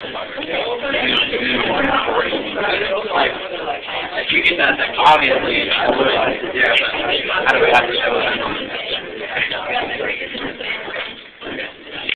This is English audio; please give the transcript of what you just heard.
If you get that, obviously, yeah, but how do we have to show that?